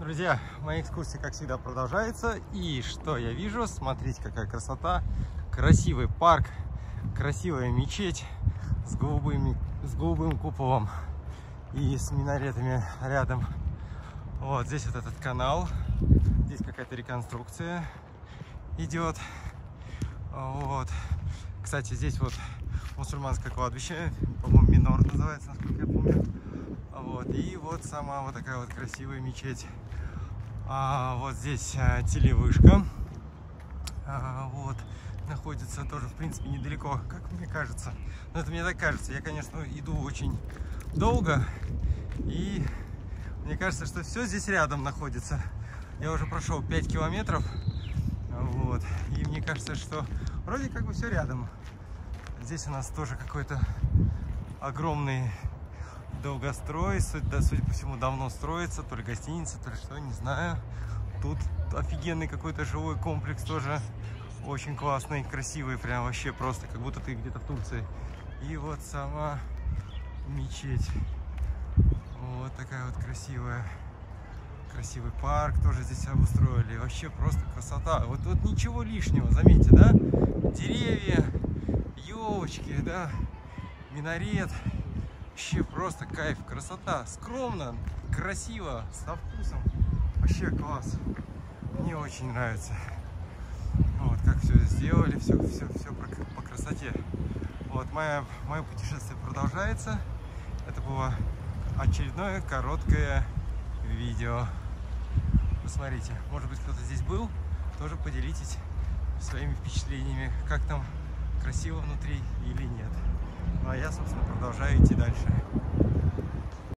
Друзья, моя экскурсия, как всегда, продолжается. И что я вижу? Смотрите, какая красота. Красивый парк, красивая мечеть с, голубыми, с голубым куполом и с минаретами рядом. Вот здесь вот этот канал. Здесь какая-то реконструкция идет. Вот. Кстати, здесь вот мусульманское кладбище, по-моему, Минор называется, насколько я помню. Вот. И вот сама вот такая вот красивая мечеть. А, вот здесь а, телевышка. А, вот. Находится тоже, в принципе, недалеко, как мне кажется. Но это мне так кажется. Я, конечно, иду очень долго. И мне кажется, что все здесь рядом находится. Я уже прошел 5 километров. Вот. И мне кажется, что вроде как бы все рядом. Здесь у нас тоже какой-то огромный долгострой, да, судя по всему, давно строится, то ли гостиница, то ли что, не знаю. Тут офигенный какой-то жилой комплекс тоже очень классный, красивый, прям вообще просто, как будто ты где-то в Турции. И вот сама мечеть. Вот такая вот красивая. Красивый парк тоже здесь обустроили. Вообще просто красота. Вот тут ничего лишнего, заметьте, да? Деревья, елочки, да, минарет. Вообще просто кайф, красота. Скромно, красиво, со вкусом. Вообще класс. Мне очень нравится. Вот как все сделали, все, все, все по красоте. Вот мое, мое путешествие продолжается. Это было очередное короткое видео. Посмотрите, может быть кто-то здесь был, тоже поделитесь своими впечатлениями, как там красиво внутри или нет. Ну а я, собственно, продолжаю идти дальше.